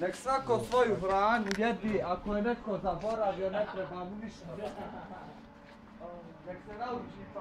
Nek svako svoju hranu jedi, ako je neko zaboravio, ne treba mu ništa. Nek se nauči pa